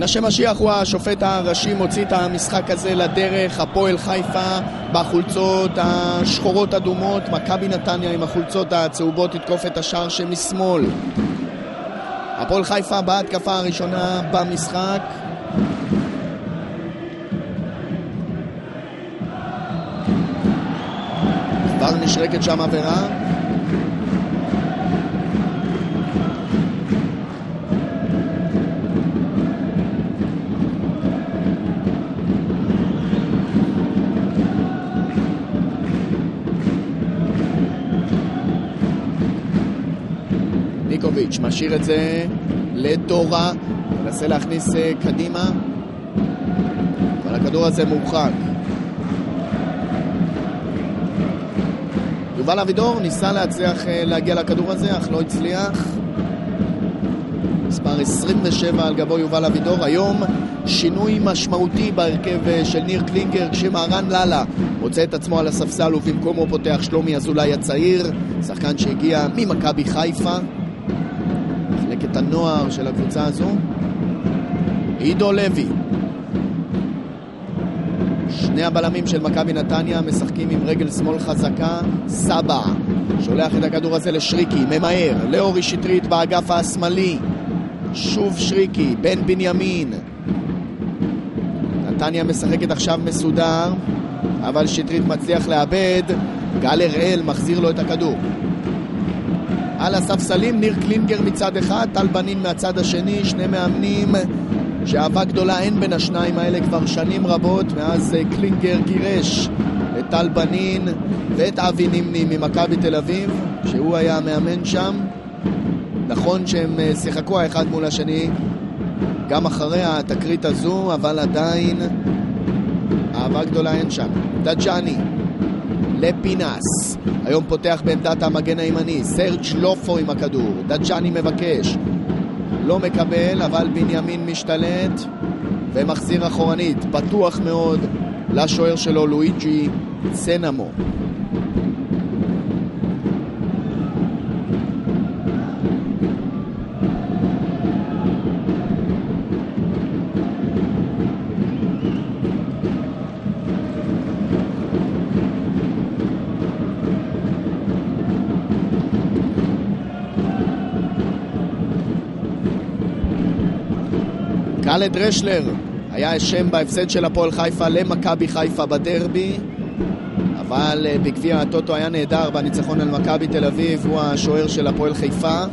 מנשה משיח הוא השופט הראשי, מוציא את המשחק הזה לדרך, הפועל חיפה בחולצות השחורות אדומות, מכבי נתניה עם החולצות הצהובות תתקוף את השער שמשמאל. הפועל חיפה בהתקפה הראשונה במשחק. כבר נשרקת שם עבירה. ניקוביץ' משאיר את זה לדורה, מנסה להכניס אה, קדימה, אבל הכדור הזה מורחק. יובל אבידור ניסה להצליח אה, להגיע לכדור הזה, אך לא הצליח. מספר 27 על גבו יובל אבידור. היום שינוי משמעותי בהרכב אה, של ניר קלינגר כשמהרן לאלה מוצא את עצמו על הספסל ובמקומו פותח שלומי אזולאי הצעיר, שחקן שהגיע ממכבי חיפה. הנוער של הקבוצה הזו. עידו לוי. שני הבלמים של מכבי נתניה משחקים עם רגל שמאל חזקה. סבא שולח את הכדור הזה לשריקי, ממהר, לאורי שטרית באגף השמאלי. שוב שריקי, בן בנימין. נתניה משחקת עכשיו מסודר, אבל שטרית מצליח לאבד. גל הראל מחזיר לו את הכדור. על הספסלים ניר קלינגר מצד אחד, טל בנין מהצד השני, שני מאמנים שאהבה גדולה אין בין השניים האלה כבר שנים רבות, מאז אה, קלינגר גירש את טל בנין ואת אבי נימני ממכבי תל אביב, שהוא היה המאמן שם. נכון שהם אה, שיחקו האחד מול השני גם אחרי התקרית הזו, אבל עדיין אהבה גדולה אין שם. דג'אני לפינס. היום פותח בעמדת המגן הימני, סרג' לופו עם הכדור. דג'אני מבקש. לא מקבל, אבל בנימין משתלט ומחזיר אחורנית. פתוח מאוד לשוער שלו, לואיג'י סנמו. קאלד רשלר. היה אשם בהפסד של הפועל חיפה למכבי חיפה בדרבי. אבל אה, בגביע הטוטו היה נהדר בניצחון על מכבי תל אביב הוא השוער של הפועל חיפה.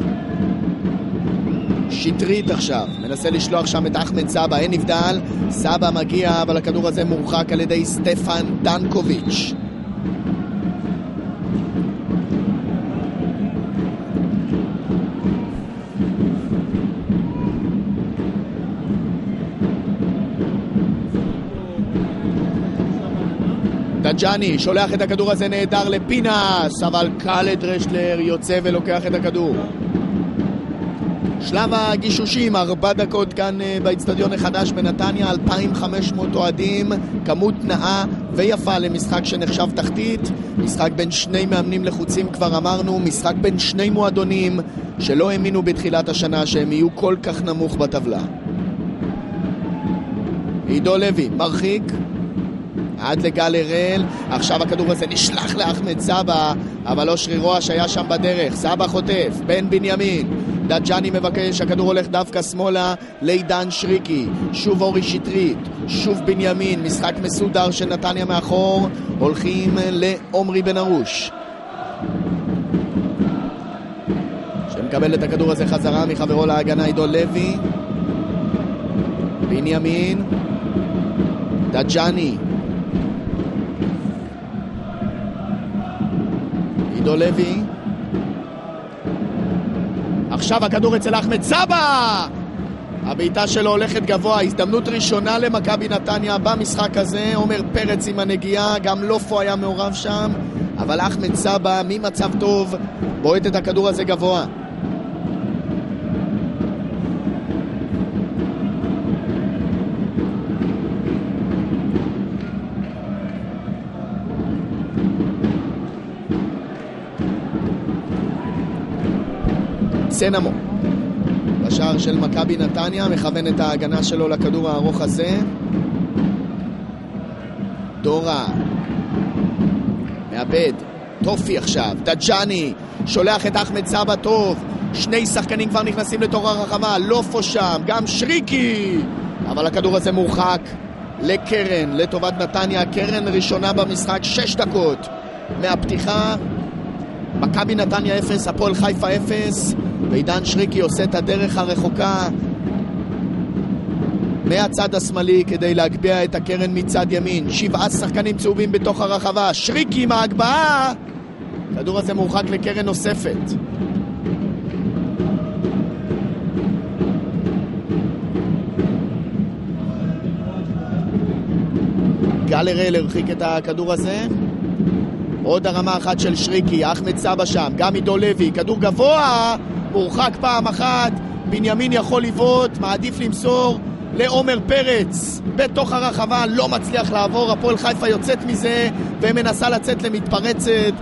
שטרית עכשיו, מנסה לשלוח שם את אחמד סבא, אין נבדל, סבא מגיע, אבל הכדור הזה מורחק על ידי סטפן דנקוביץ'. דג'אני שולח את הכדור הזה נהדר לפינס, אבל קאלד רשלר יוצא ולוקח את הכדור. שלב הגישושים, ארבע דקות כאן אה, באיצטדיון החדש בנתניה, 2,500 אוהדים, כמות נאה ויפה למשחק שנחשב תחתית, משחק בין שני מאמנים לחוצים כבר אמרנו, משחק בין שני מועדונים שלא האמינו בתחילת השנה שהם יהיו כל כך נמוך בטבלה. עידו לוי, מרחיק, עד לגל הראל, עכשיו הכדור הזה נשלח לאחמד סבא, אבל אושרי רועש היה שם בדרך, סבא חוטף, בן בנימין, דג'אני מבקש, הכדור הולך דווקא שמאלה לעידן שריקי, שוב אורי שטרית, שוב בנימין, משחק מסודר של נתניה מאחור, הולכים לעומרי בן ארוש. שמקבל את הכדור הזה חזרה מחברו להגנה עידו לוי, בנימין, דג'אני, עידו לוי. עכשיו הכדור אצל אחמד סבא! הבעיטה שלו הולכת גבוה, הזדמנות ראשונה למכבי נתניה במשחק הזה, עומר פרץ עם הנגיעה, גם לופו היה מעורב שם, אבל אחמד סבא ממצב טוב בועט את הכדור הזה גבוה. סנמו. בשער של מכבי נתניה, מכוון את ההגנה שלו לכדור הארוך הזה. דורה מאבד, טופי עכשיו, דג'אני, שולח את אחמד סבא טוב, שני שחקנים כבר נכנסים לתוך הרחבה, לופו שם, גם שריקי! אבל הכדור הזה מורחק לקרן, לטובת נתניה, קרן ראשונה במשחק, שש דקות מהפתיחה. מכבי נתניה 0, הפועל חיפה 0, ועידן שריקי עושה את הדרך הרחוקה מהצד השמאלי כדי להגביה את הקרן מצד ימין. שבעה שחקנים צהובים בתוך הרחבה, שריקי עם ההגבהה! הכדור הזה מורחק לקרן נוספת. גל הראל הרחיק את הכדור הזה. עוד הרמה אחת של שריקי, אחמד סבא שם, גם עידו לוי, כדור גבוה, מורחק פעם אחת, בנימין יכול לבעוט, מעדיף למסור לעומר פרץ. בתוך הרחבה, לא מצליח לעבור, הפועל חיפה יוצאת מזה ומנסה לצאת למתפרצת,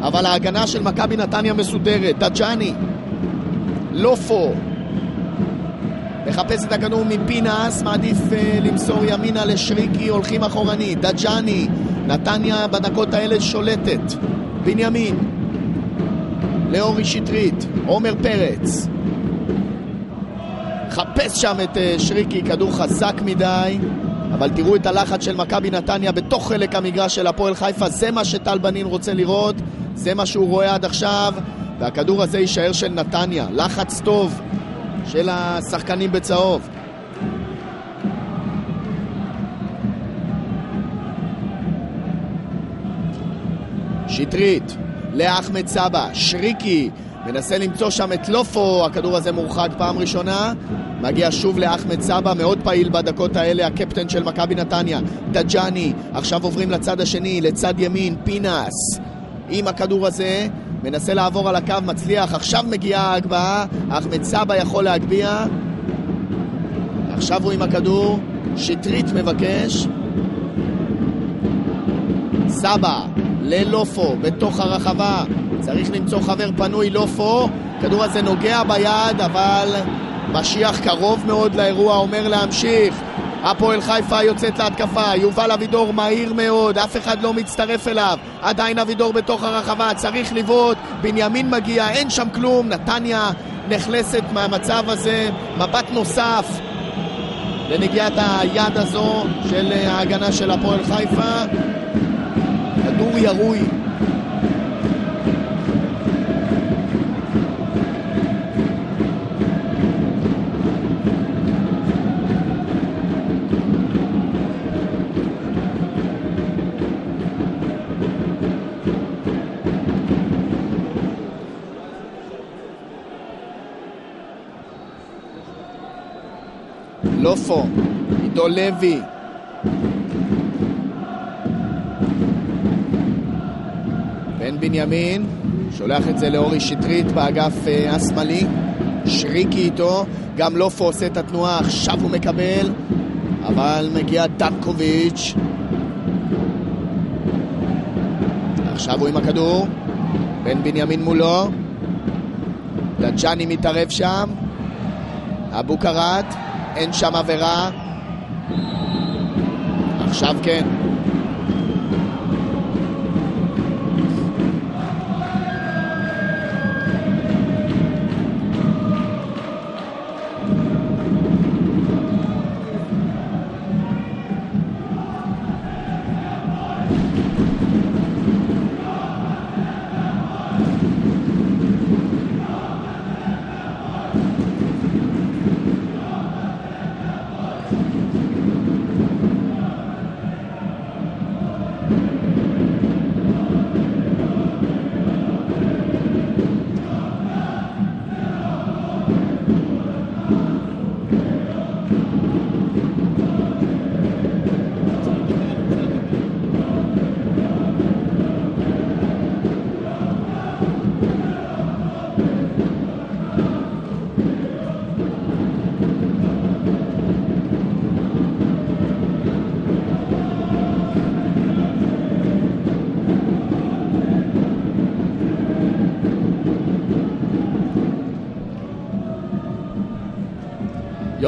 אבל ההגנה של מכבי נתניה מסודרת, דג'אני, לופו, מחפש את הכדור מפינס, מעדיף uh, למסור ימינה לשריקי, הולכים אחורנית, דג'אני, נתניה בדקות האלה שולטת, בנימין, לאורי שטרית, עומר פרץ, חפש שם את uh, שריקי, כדור חזק מדי, אבל תראו את הלחץ של מכבי נתניה בתוך חלק המגרש של הפועל חיפה, זה מה שטל בנין רוצה לראות, זה מה שהוא רואה עד עכשיו, והכדור הזה יישאר של נתניה, לחץ טוב. של השחקנים בצהוב. שטרית לאחמד סבא, שריקי מנסה למצוא שם את לופו, הכדור הזה מורחק פעם ראשונה, מגיע שוב לאחמד סבא, מאוד פעיל בדקות האלה, הקפטן של מכבי נתניה, דג'אני, עכשיו עוברים לצד השני, לצד ימין, פינס, עם הכדור הזה, מנסה לעבור על הקו, מצליח, עכשיו מגיעה ההגבהה, אחמד סבא יכול להגביה. עכשיו הוא עם הכדור, שטרית מבקש. סבא ללופו בתוך הרחבה, צריך למצוא חבר פנוי, לופו, הכדור הזה נוגע ביד, אבל משיח קרוב מאוד לאירוע, אומר להמשיך. הפועל חיפה יוצאת להתקפה, יובל אבידור מהיר מאוד, אף אחד לא מצטרף אליו, עדיין אבידור בתוך הרחבה, צריך לבעוט, בנימין מגיע, אין שם כלום, נתניה נחלסת מהמצב הזה, מבט נוסף לנגיעת היד הזו של ההגנה של הפועל חיפה, כדור ירוי לופו, עידו לוי. בן בנימין, שולח את זה לאורי שטרית באגף uh, השמאלי. שריקי איתו, גם לופו עושה את התנועה, עכשיו הוא מקבל, אבל מגיע דנקוביץ'. עכשיו הוא עם הכדור, בן בנימין מולו. דג'אני מתערב שם, אבו קראט, אין שם עבירה. עכשיו כן.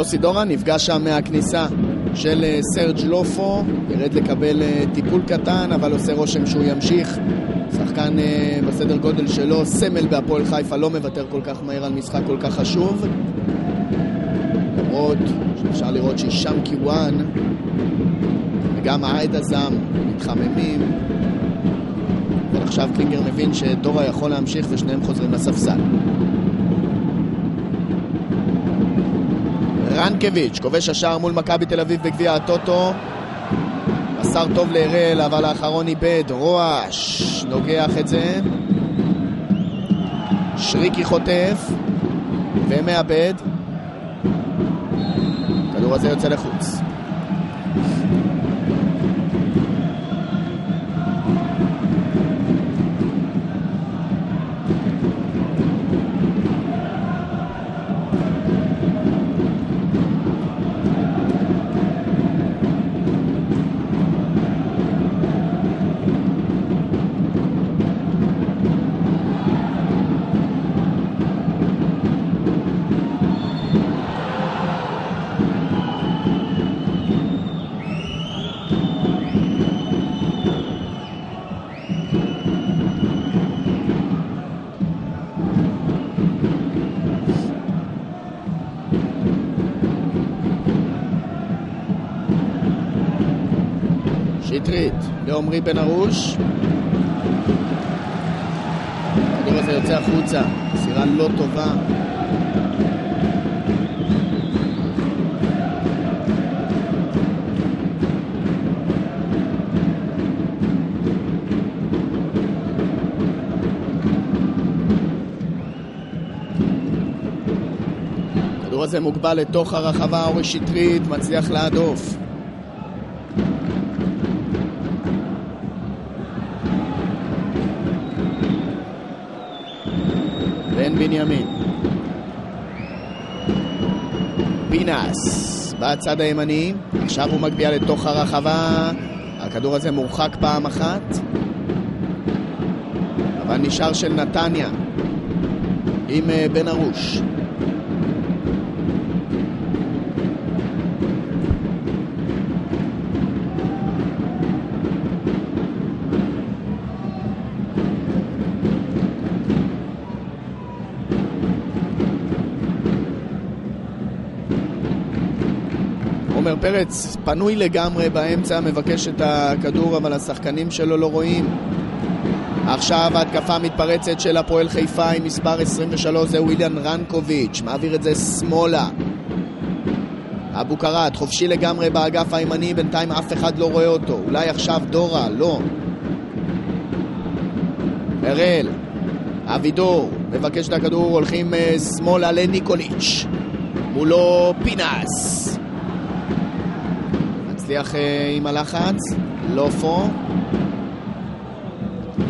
יוסי דורה נפגע שם מהכניסה של אה, סרג' לופו, ירד לקבל אה, טיפול קטן, אבל עושה רושם שהוא ימשיך. שחקן אה, בסדר גודל שלו, סמל בהפועל חיפה, לא מוותר כל כך מהר על משחק כל כך חשוב. למרות שאפשר לראות שהישאם קיוואן וגם העד הזם מתחממים. ועכשיו קלינגר מבין שדורה יכול להמשיך ושניהם חוזרים לספסל. רנקביץ', כובש השער מול מכבי תל אביב בגביע הטוטו. מסר טוב להראל, אבל האחרון איבד. רועש נוגח את זה. שריקי חוטף ומאבד. הכדור הזה יוצא לחוץ. שטרית לעומרי בן ארוש. הכדור הזה יוצא החוצה, מסירה לא טובה. הכדור הזה מוגבל לתוך הרחבה, אורי שטרית מצליח להדוף. בצד הימני, עכשיו הוא מגביה לתוך הרחבה, הכדור הזה מורחק פעם אחת, אבל נשאר של נתניה עם אה, בן ארוש. פרץ פנוי לגמרי באמצע, מבקש את הכדור, אבל השחקנים שלו לא רואים. עכשיו ההתקפה המתפרצת של הפועל חיפה עם מספר 23 זה וויליאן רנקוביץ', מעביר את זה שמאלה. אבו קראט, חופשי לגמרי באגף הימני, בינתיים אף אחד לא רואה אותו. אולי עכשיו דורה, לא. אראל, אבידור, מבקש את הכדור, הולכים uh, שמאלה לניקוליץ'. מולו פינס. מצליח uh, עם הלחץ, לופו.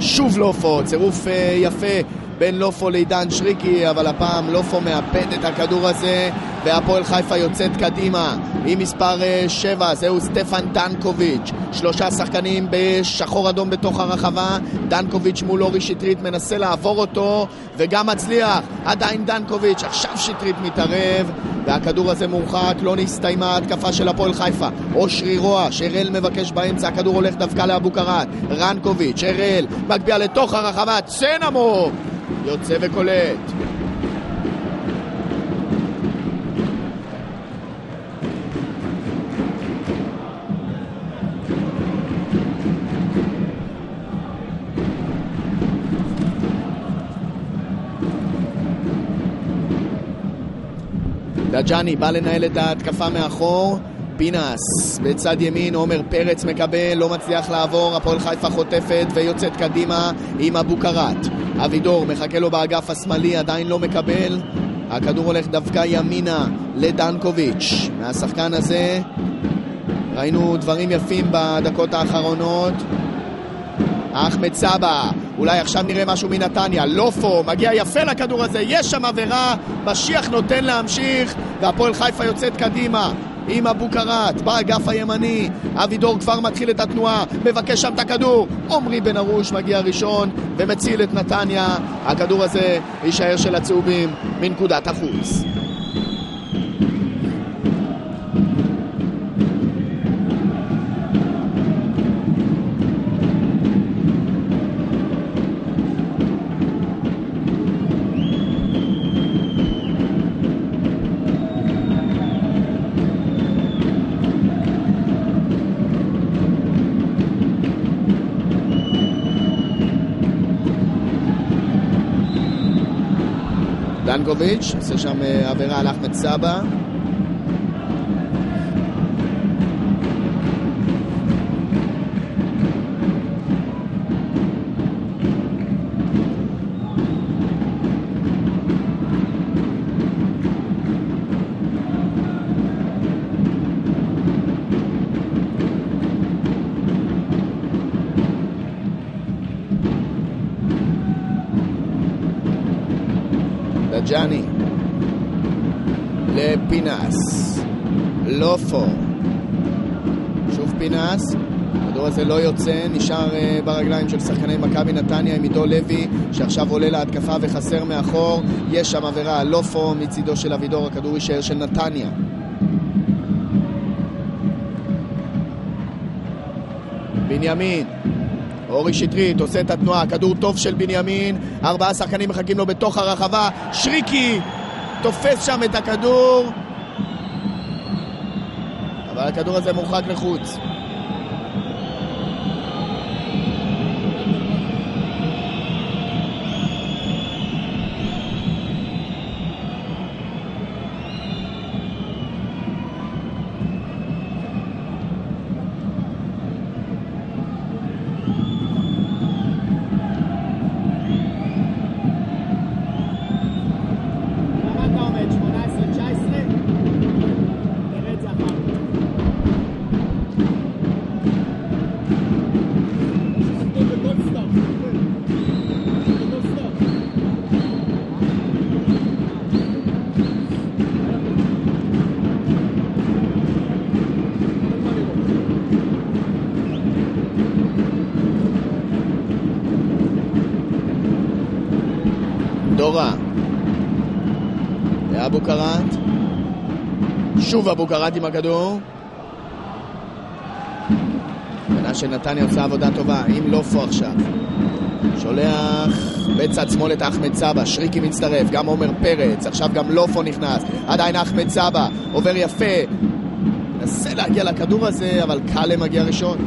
שוב לופו, צירוף uh, יפה בין לופו לעידן שריקי, אבל הפעם לופו מאבד את הכדור הזה, והפועל חיפה יוצאת קדימה עם מספר 7, זהו סטפן דנקוביץ'. שלושה שחקנים בשחור אדום בתוך הרחבה, דנקוביץ' מול אורי שטרית מנסה לעבור אותו, וגם מצליח. עדיין דנקוביץ', עכשיו שטרית מתערב, והכדור הזה מורחק, לא נסתיימה ההתקפה של הפועל חיפה. אושרי רועש, אראל מבקש באמצע, הכדור הולך דווקא לאבו קראט. רנקוביץ', אראל, מגביה לתוך הרחבה, צנמו! יוצא וקולט. דג'אני בא לנהל את ההתקפה מאחור, פינס בצד ימין, עומר פרץ מקבל, לא מצליח לעבור, הפועל חיפה חוטפת ויוצאת קדימה עם אבו קראט. אבידור מחכה לו באגף השמאלי, עדיין לא מקבל. הכדור הולך דווקא ימינה לדנקוביץ'. מהשחקן הזה ראינו דברים יפים בדקות האחרונות. אחמד סבא, אולי עכשיו נראה משהו מנתניה. לופו, מגיע יפה לכדור הזה, יש שם עבירה, משיח נותן להמשיך, והפועל חיפה יוצאת קדימה. עם אבו קראט באגף הימני, אבידור כבר מתחיל את התנועה, מבקש שם את הכדור, עמרי בן ארוש מגיע ראשון ומציל את נתניה, הכדור הזה יישאר של הצהובים מנקודת החוץ. רנקוביץ', עושה שם אה, עבירה על אחמד סבא. דג'אני לפינס לופו שוב פינס הכדור הזה לא יוצא, נשאר uh, ברגליים של שחקני מכבי נתניה עם עידו לוי שעכשיו עולה להתקפה וחסר מאחור. יש שם עבירה לופו מצידו של אבידור, הכדור יישאר של נתניה. בנימין אורי שטרית עושה את התנועה, כדור טוב של בנימין, ארבעה שחקנים מחכים לו בתוך הרחבה, שריקי תופס שם את הכדור, אבל הכדור הזה מורחק לחוץ. דורה. לאבו קראט. שוב אבו קראט עם הכדור. מנשה נתניה עושה עבודה טובה, עם לופו עכשיו. שולח בצד שמאל את אחמד סבא, שריקי מצטרף, גם עומר פרץ, עכשיו גם לופו נכנס, עדיין אחמד סבא, עובר יפה. מנסה להגיע לכדור הזה, אבל קאלה מגיע ראשון.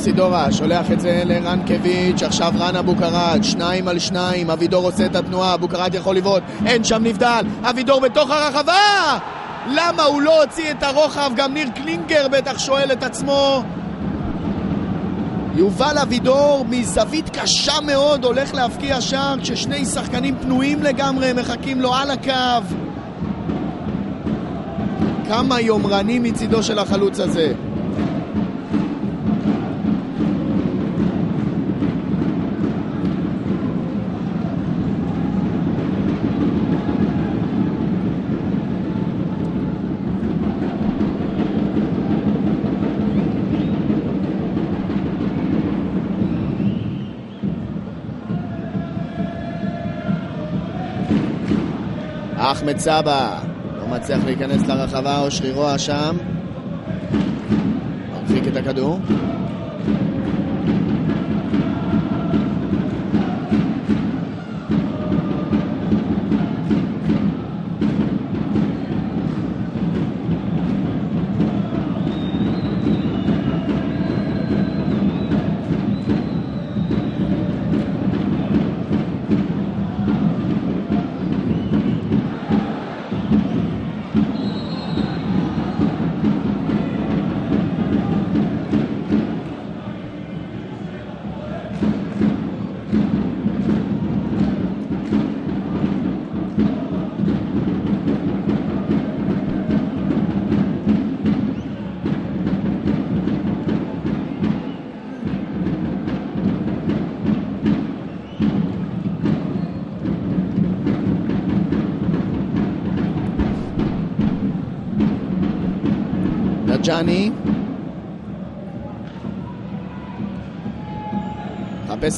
יוסי דורה שולח את זה לרנקביץ', עכשיו רן אבוקרד, שניים על שניים, אבידור עושה את התנועה, אבוקרד יכול לבעוט, אין שם נבדל, אבידור בתוך הרחבה! למה הוא לא הוציא את הרוחב? גם ניר קלינגר בטח שואל את עצמו. יובל אבידור מזווית קשה מאוד הולך להבקיע שער כששני שחקנים פנויים לגמרי מחכים לו על הקו. כמה יומרני מצידו של החלוץ הזה. אחמד סבא. לא מצליח להיכנס לרחבה, אושרי רואה שם. מרחיק את הכדור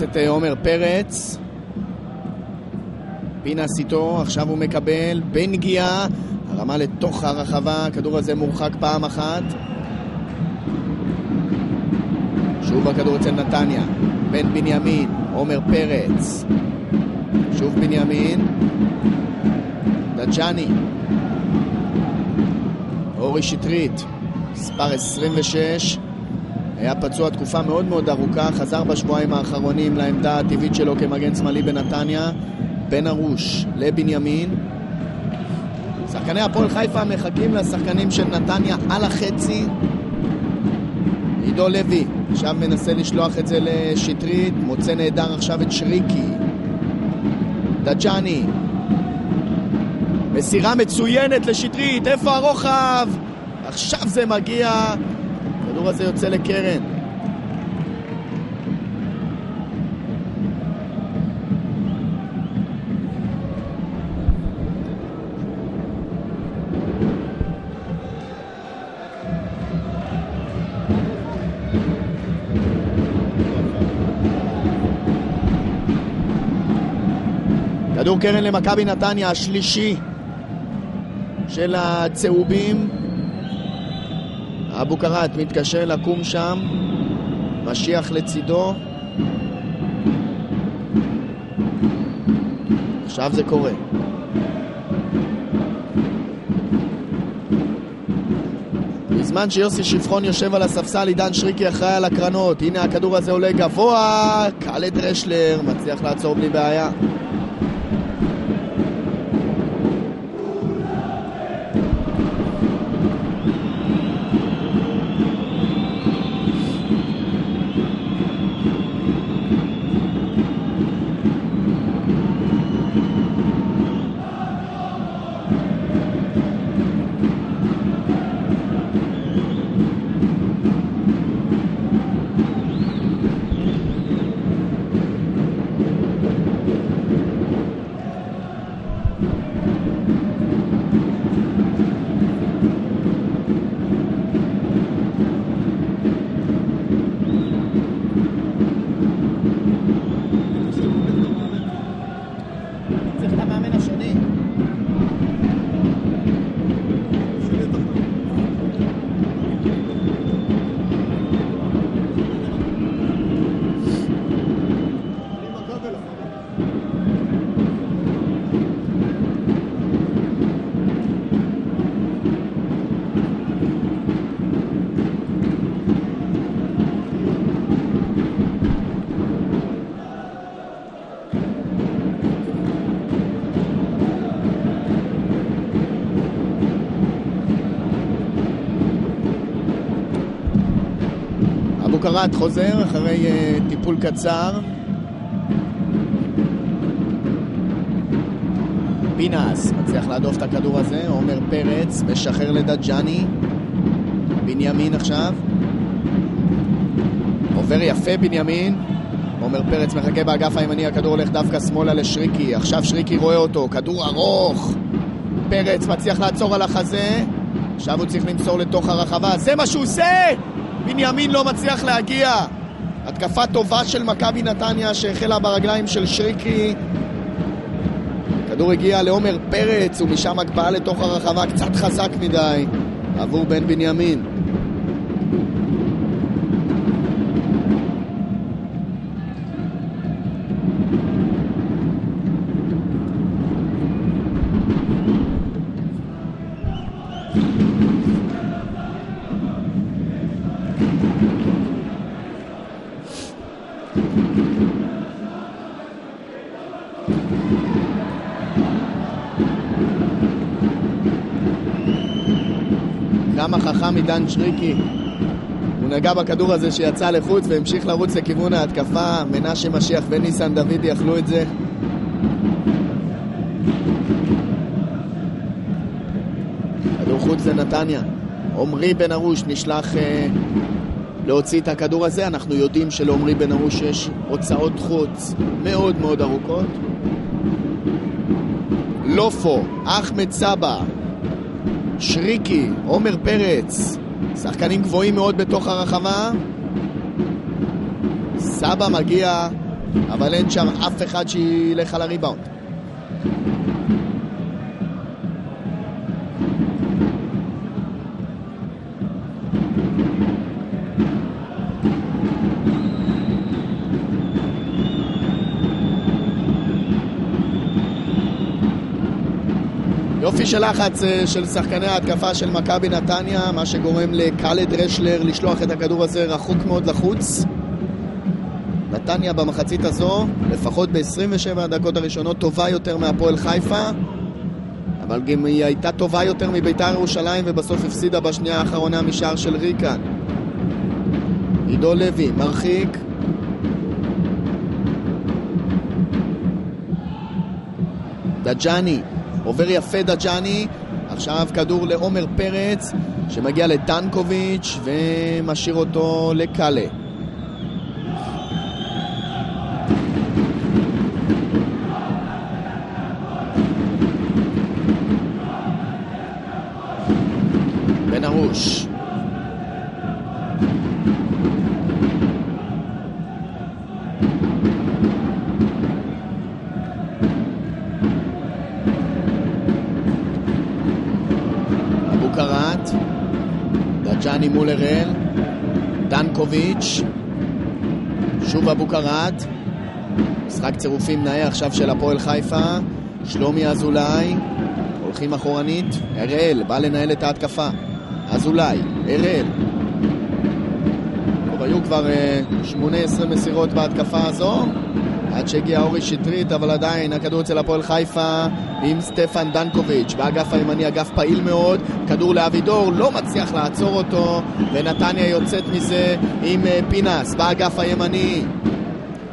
מחפש את אה, עומר פרץ. פינס איתו, עכשיו הוא מקבל בנגיעה, הרמה לתוך הרחבה, הכדור הזה מורחק פעם אחת. שוב הכדור אצל נתניה, בן בנימין, עומר פרץ. שוב בנימין. דג'אני. אורי שטרית. מספר 26, היה פצוע תקופה מאוד מאוד ארוכה, חזר בשבועיים האחרונים לעמדה הטבעית שלו כמגן שמאלי בנתניה, בן ארוש לבנימין. שחקני הפועל חיפה מחכים לשחקנים של נתניה על החצי. עידו לוי עכשיו מנסה לשלוח את זה לשטרית, מוצא נהדר עכשיו את שריקי. דג'אני. מסירה מצוינת לשטרית, איפה הרוחב? עכשיו זה מגיע, הכדור הזה יוצא לקרן. כדור קרן למכבי נתניה, השלישי של הצהובים. אבו קראט מתקשה לקום שם, משיח לצידו. עכשיו זה קורה. בזמן שיוסי שפחון יושב על הספסל, עידן שריקי אחראי על הקרנות. הנה הכדור הזה עולה גבוה, את רשלר, מצליח לעצור בלי בעיה. קראט חוזר אחרי uh, טיפול קצר. פינס מצליח להדוף את הכדור הזה, עומר פרץ משחרר לדג'אני. בנימין עכשיו. עובר יפה בנימין. עומר פרץ מחכה באגף הימני, הכדור הולך דווקא שמאלה לשריקי. עכשיו שריקי רואה אותו, כדור ארוך. פרץ מצליח לעצור על החזה. עכשיו הוא צריך למסור לתוך הרחבה, זה מה שהוא עושה! בנימין לא מצליח להגיע. התקפה טובה של מכבי נתניה שהחלה ברגליים של שריקי. כדור הגיע לעומר פרץ ומשם הקפאה לתוך הרחבה קצת חזק מדי עבור בן בנימין. עידן שריקי. הוא נגע בכדור הזה שיצא לחוץ והמשיך לרוץ לכיוון ההתקפה. מנשה משיח וניסן דוידי יכלו את זה. כדור חוץ לנתניה. עמרי בן ארוש נשלח אה, להוציא את הכדור הזה. אנחנו יודעים שלעמרי בן ארוש יש הוצאות חוץ מאוד מאוד ארוכות. לופו, אחמד סבא, שריקי, עומר פרץ, שחקנים גבוהים מאוד בתוך הרחבה. סבא מגיע, אבל אין שם אף אחד שילך על הריבאונד. יופי של לחץ אה, של שחקני ההתקפה של מכבי נתניה, מה שגורם לקאלד רשלר לשלוח את הכדור הזה רחוק מאוד לחוץ. נתניה במחצית הזו, לפחות ב-27 הדקות הראשונות, טובה יותר מהפועל חיפה, אבל גם היא הייתה טובה יותר מביתר ירושלים ובסוף הפסידה בשנייה האחרונה משער של ריקן. עידו לוי מרחיק, דג'אני עובר יפה דג'אני, עכשיו כדור לעומר פרץ, שמגיע לדנקוביץ' ומשאיר אותו לקאלה. דני מול אראל, דנקוביץ', שוב אבו קראט, משחק צירופים נאה עכשיו של הפועל חיפה, שלומי אזולאי, הולכים אחורנית, אראל בא לנהל את ההתקפה, אזולאי, אראל. טוב, היו כבר uh, 18 מסירות בהתקפה הזו, עד שהגיע אורי שטרית, אבל עדיין הכדור אצל הפועל חיפה עם סטפן דנקוביץ', באגף הימני אגף פעיל מאוד, כדור לאבידור, לא מצליח לעצור אותו, ונתניה יוצאת מזה עם אה, פינס באגף הימני.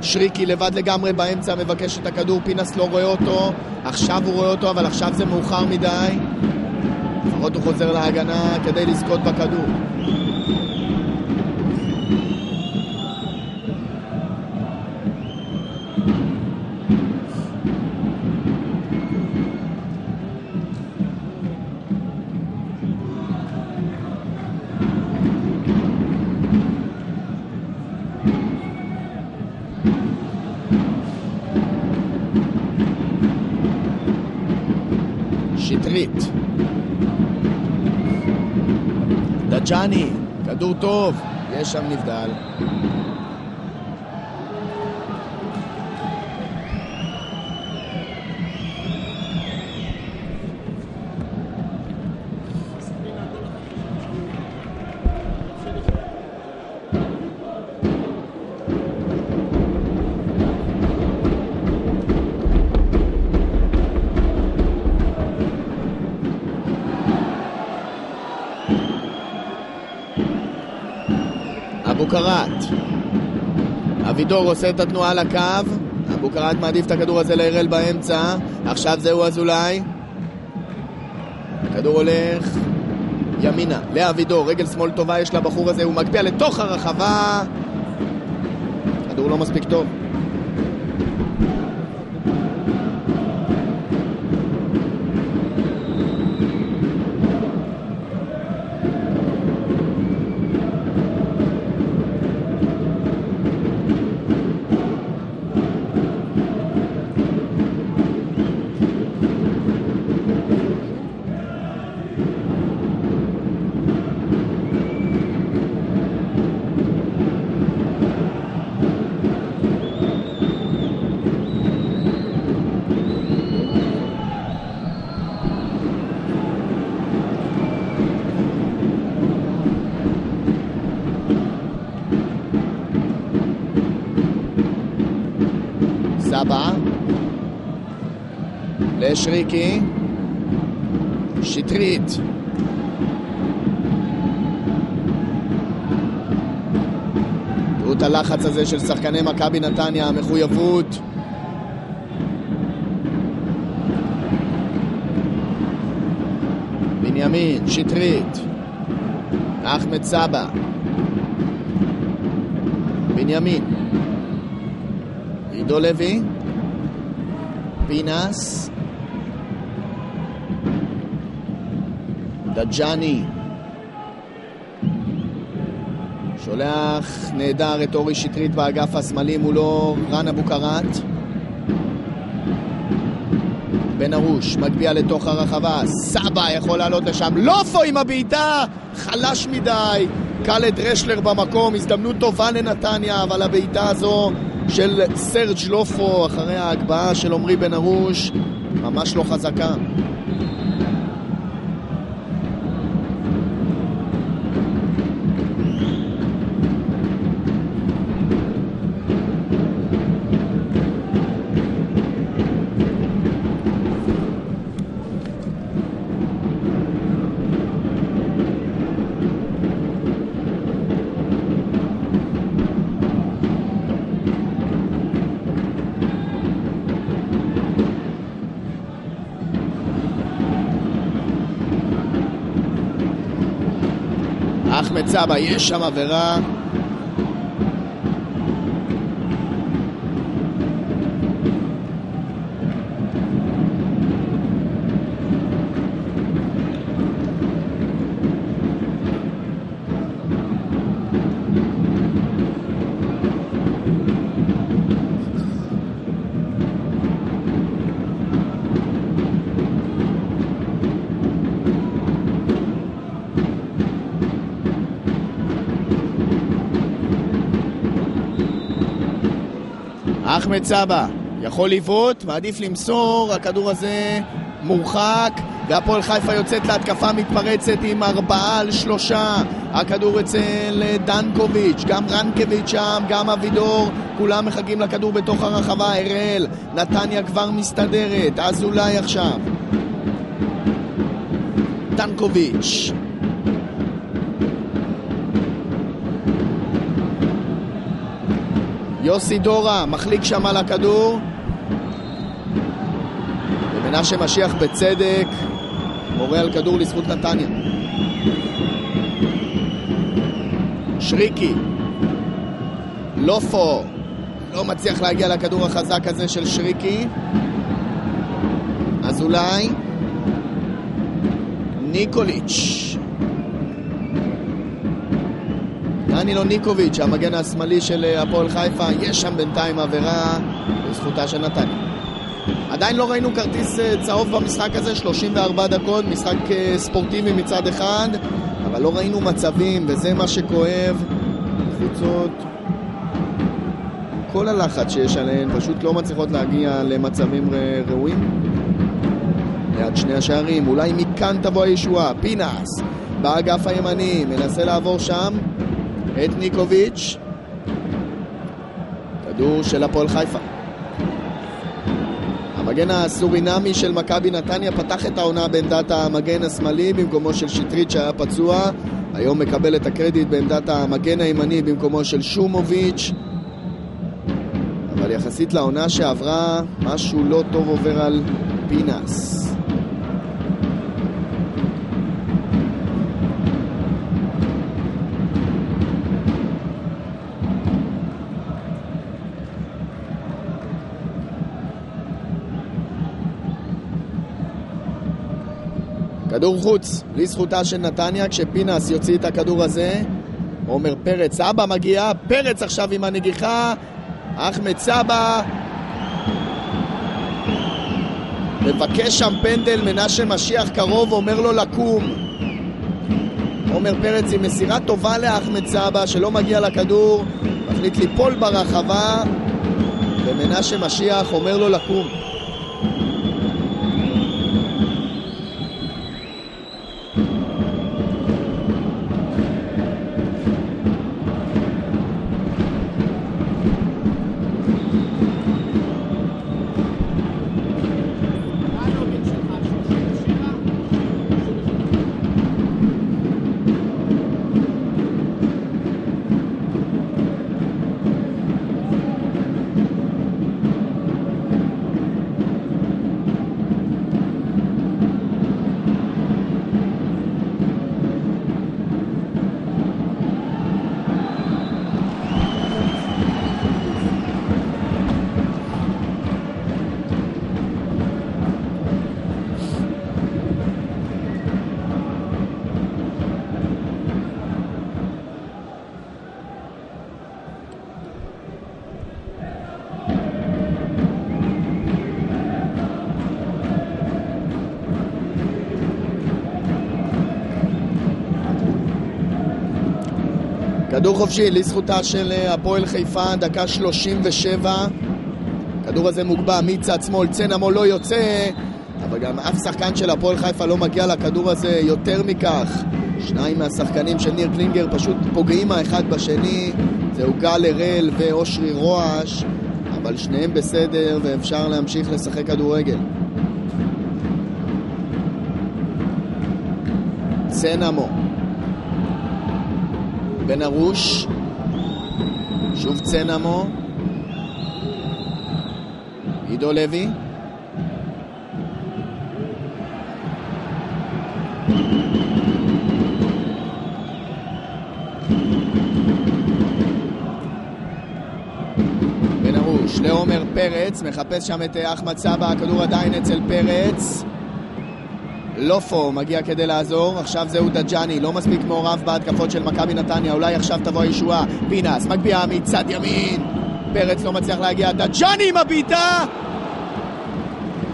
שריקי לבד לגמרי באמצע מבקש את הכדור, פינס לא רואה אותו, עכשיו הוא רואה אותו, אבל עכשיו זה מאוחר מדי. לפחות הוא חוזר להגנה כדי לזכות בכדור. דג'אני, כדור טוב, יש שם נבדל. אבו קראט. אבידור עושה את התנועה לקו, אבו קראט מעדיף את הכדור הזה להראל באמצע, עכשיו זהו אזולאי. הכדור הולך ימינה, לאבידור, רגל שמאל טובה יש לבחור הזה, הוא מגביה לתוך הרחבה. כדור לא מספיק טוב. סבא. לשריקי. שטרית. תראו את הלחץ הזה של שחקני מכבי נתניה, המחויבות. בנימין, שטרית, אחמד סבא, בנימין, עידו לוי, פינס, דג'אני, שולח נהדר את אורי שטרית באגף השמאלי מולו רן אבוקרט. בן ארוש מגביה לתוך הרחבה, סבא יכול לעלות לשם, לופו עם הבעיטה! חלש מדי, קאלד רשלר במקום, הזדמנות טובה לנתניה, אבל הבעיטה הזו של סרג' לופו אחרי ההגבהה של עמרי בן ארוש ממש לא חזקה. סבא, יש שם עבירה. אחמד סבא. יכול לבעוט, מעדיף למסור, הכדור הזה מורחק. והפועל חיפה יוצאת להתקפה מתפרצת עם ארבעה על שלושה. הכדור אצל דנקוביץ', גם רנקביץ' שם, גם אבידור. כולם מחכים לכדור בתוך הרחבה, אראל, נתניה כבר מסתדרת, אזולאי עכשיו. דנקוביץ' יוסי דורה מחליק שם על הכדור. ומנשה משיח בצדק מורה על כדור לזכות נתניה. שריקי. לופו. לא מצליח להגיע לכדור החזק הזה של שריקי. אזולאי. ניקוליץ' דנילו ניקוביץ', המגן השמאלי של אה, הפועל חיפה, יש שם בינתיים עבירה לזכותה של נתניה. עדיין לא ראינו כרטיס אה, צהוב במשחק הזה, 34 דקות, משחק אה, ספורטיבי מצד אחד, אבל לא ראינו מצבים, וזה מה שכואב. קבוצות, כל הלחץ שיש עליהן, פשוט לא מצליחות להגיע למצבים ראויים. ליד שני השערים, אולי מכאן תבוא הישועה. פינס, באגף הימני, מנסה לעבור שם, את ניקוביץ'. כדור של הפועל חיפה. המגן הסורינמי של מכבי נתניה פתח את העונה בעמדת המגן השמאלי במקומו של שטרית שהיה פצוע. היום מקבל את הקרדיט בעמדת המגן הימני במקומו של שומוביץ'. אבל יחסית לעונה שעברה, משהו לא טוב עובר על פינס. כדור חוץ, לזכותה של נתניה, כשפינס יוציא את הכדור הזה. עומר פרץ, אבא מגיע, פרץ עכשיו עם הנגיחה, אחמד סבא. מבקש שם פנדל, מנשה משיח קרוב, אומר לו לקום. עומר פרץ עם מסירה טובה לאחמד סבא, שלא מגיע לכדור, מחליט ליפול ברחבה, ומנשה משיח אומר לו לקום. כדור חופשי לזכותה של אה, הפועל חיפה, דקה 37. הכדור הזה מוגבה מצד שמאל, צנמו לא יוצא, אבל גם אף שחקן של הפועל חיפה לא מגיע לכדור הזה יותר מכך. שניים מהשחקנים של ניר קלינגר פשוט פוגעים האחד בשני, זהו גל הראל ואושרי רועש, אבל שניהם בסדר ואפשר להמשיך לשחק כדורגל. צנמו בן ארוש שוב צנמו עידו לוי בן ארוש לעומר פרץ, מחפש שם את אחמד סבא, הכדור עדיין אצל פרץ. לופו מגיע כדי לעזור, עכשיו זהו דג'אני, לא מספיק מעורב בהתקפות של מכבי נתניה, אולי עכשיו תבוא הישועה. פינס מגביה מצד ימין, פרץ לא מצליח להגיע, דג'אני עם הבעיטה!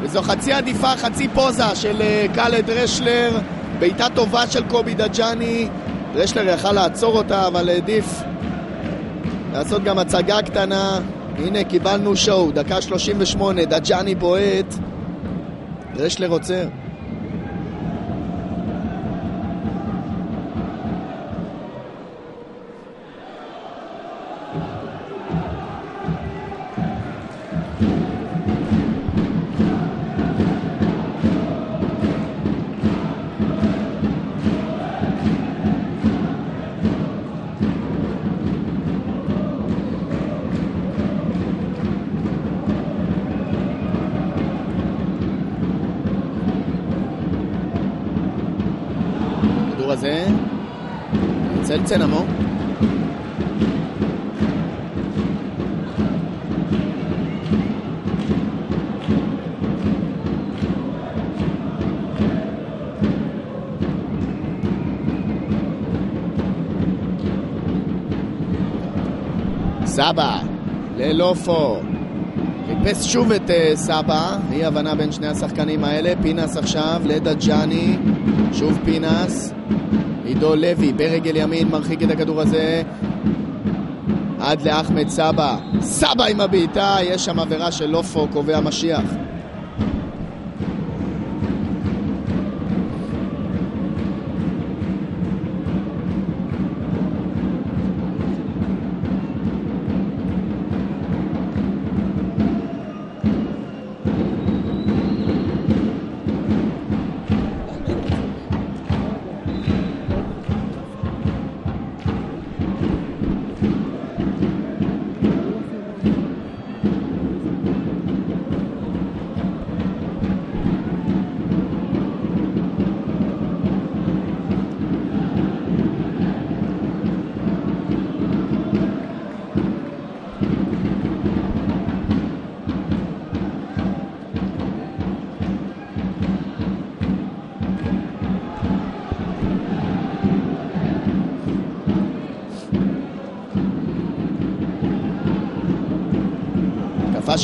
וזו חצי עדיפה, חצי פוזה של אה, קאלד רשלר, בעיטה טובה של קובי דג'אני. רשלר יכל לעצור אותה, אבל העדיף לעשות גם הצגה קטנה. הנה, קיבלנו שואו, דקה 38, דג'אני בועט, רשלר עוצר. ללופו חיפש שוב את uh, סבא, אי הבנה בין שני השחקנים האלה, פינס עכשיו לדג'אני, שוב פינס, עידו לוי ברגל ימין מרחיק את הכדור הזה. עד לאחמד סבא, סבא עם הבעיטה, יש שם עבירה של לופו, קובע משיח.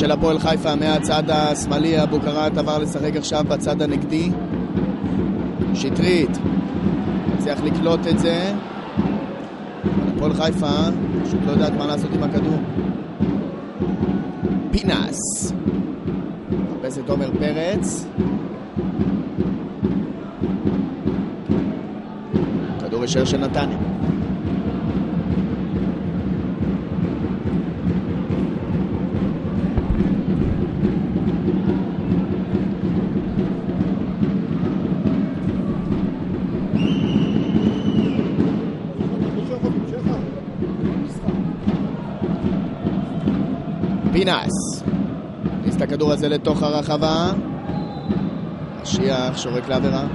של הפועל חיפה מהצד השמאלי, אבו קראט עבר לשחק עכשיו בצד הנגדי. שטרית מצליח לקלוט את זה. הפועל חיפה פשוט לא יודעת מה לעשות עם הכדור. פינס מחפש את עומר פרץ. כדור ישר של נתניה. פינס. הכניס את הכדור הזה לתוך הרחבה. משיח שורק לעבירה.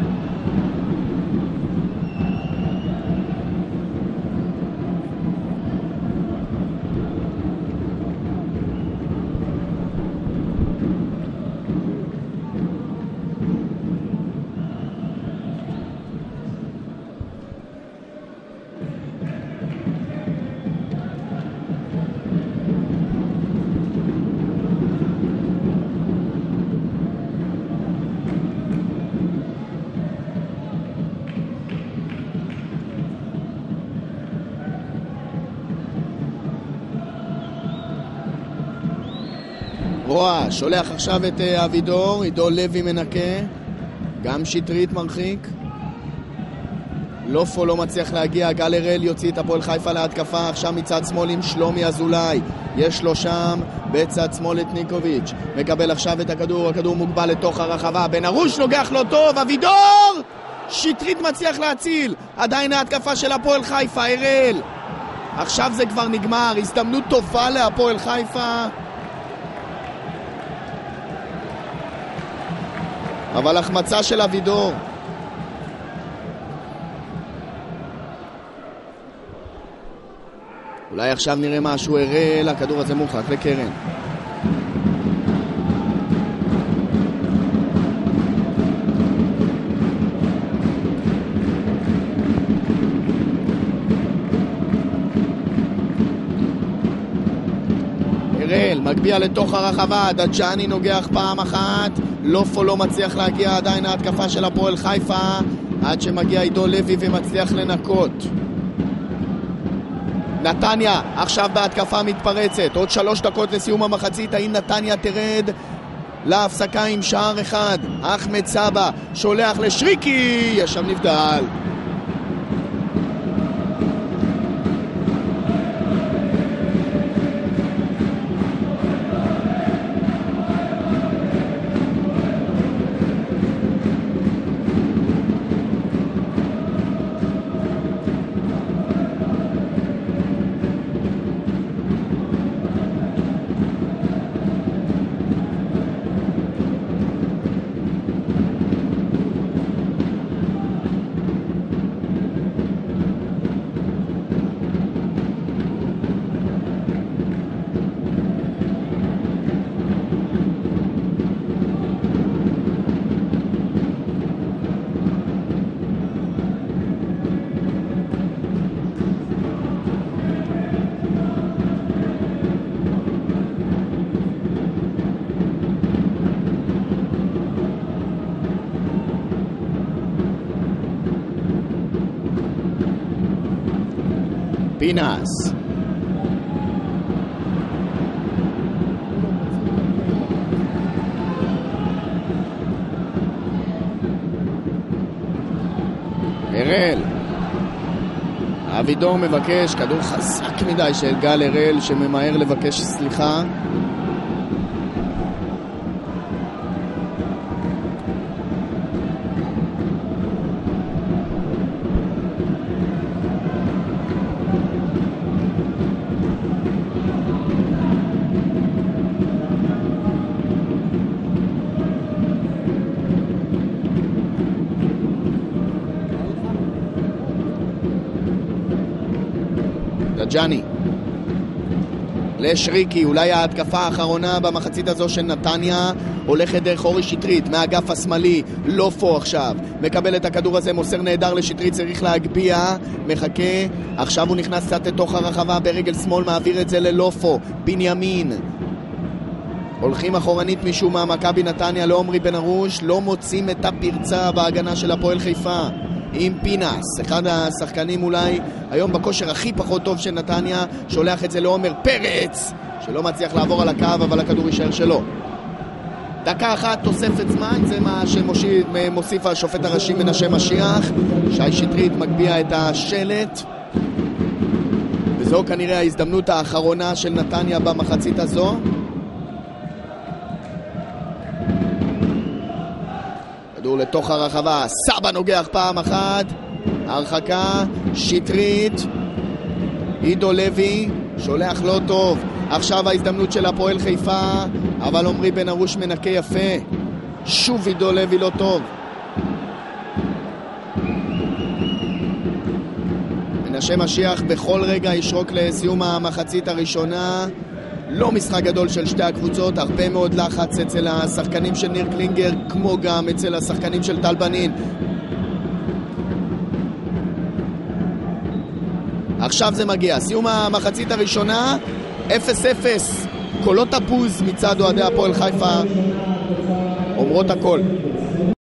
שולח עכשיו את אה, אבידור, עידו לוי מנקה, גם שטרית מרחיק. לופו לא מצליח להגיע, גל הראל יוציא את הפועל חיפה להתקפה, עכשיו מצד שמאל עם שלומי אזולאי. יש לו שם בצד שמאל את ניקוביץ'. מקבל עכשיו את הכדור, הכדור מוגבל לתוך הרחבה. בן ארוש נוגח לא טוב, אבידור! שטרית מצליח להציל. עדיין ההתקפה של הפועל חיפה, הראל. עכשיו זה כבר נגמר, הזדמנות טובה להפועל חיפה. אבל החמצה של אבידור. אולי עכשיו נראה משהו, הראל, הכדור הזה מורחק לקרן. הראל מגביה לתוך הרחבה, דג'אני נוגח פעם אחת, לופו לא מצליח להגיע עדיין ההתקפה של הפועל חיפה עד שמגיע עידו לוי ומצליח לנקות. נתניה עכשיו בהתקפה מתפרצת, עוד שלוש דקות לסיום המחצית, האם נתניה תרד להפסקה עם שער אחד? אחמד סבא שולח לשריקי, יש שם נבדל. פינס. הראל. אבידור מבקש, כדור חזק מדי של גל הראל שממהר לבקש סליחה. דג'אני לשריקי, אולי ההתקפה האחרונה במחצית הזו של נתניה הולכת דרך אורי שטרית מהאגף השמאלי, לופו עכשיו. מקבל את הכדור הזה, מוסר נהדר לשטרית, צריך להגביה, מחכה עכשיו הוא נכנס קצת לתוך הרחבה ברגל שמאל, מעביר את זה ללופו, בנימין. הולכים אחורנית משום מה, מכבי נתניה לעומרי בן ארוש, לא מוצאים את הפרצה בהגנה של הפועל חיפה עם פינס, אחד השחקנים אולי היום בכושר הכי פחות טוב של נתניה, שולח את זה לעומר פרץ, שלא מצליח לעבור על הקו, אבל הכדור יישאר שלו. דקה אחת תוספת זמן, זה מה שמוסיף השופט הראשי מנשה משיח. שי שטרית מגביה את השלט. וזו כנראה ההזדמנות האחרונה של נתניה במחצית הזו. כדור לתוך הרחבה, סבא נוגח פעם אחת, הרחקה, שטרית, עידו לוי, שולח לא טוב, עכשיו ההזדמנות של הפועל חיפה, אבל עמרי בן ארוש מנקה יפה, שוב עידו לוי לא טוב. מנשה משיח בכל רגע ישרוק לסיום המחצית הראשונה לא משחק גדול של שתי הקבוצות, הרבה מאוד לחץ אצל השחקנים של ניר קלינגר, כמו גם אצל השחקנים של טל בנין. עכשיו זה מגיע, סיום המחצית הראשונה, 0-0, קולות הבוז מצד אוהדי הפועל חיפה אומרות הכל.